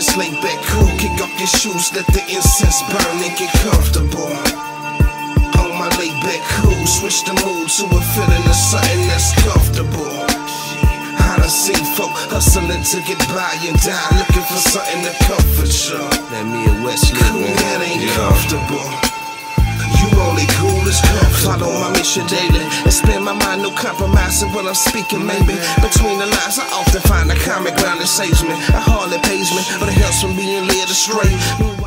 West, lay back, cool. Kick off your shoes, let the incense burn and get comfortable. On my lay back, cool. Switch the mood to a feeling of something that's comfortable. I done seen folk hustling to get by and die, looking for something to comfort you. That me and West Cool, that ain't comfortable. You only cool as comfortable. Follow my mission daily and spend my mind, no compromising what I'm speaking. Maybe between the lines, I often find a common ground that saves me. It hardly pays it helps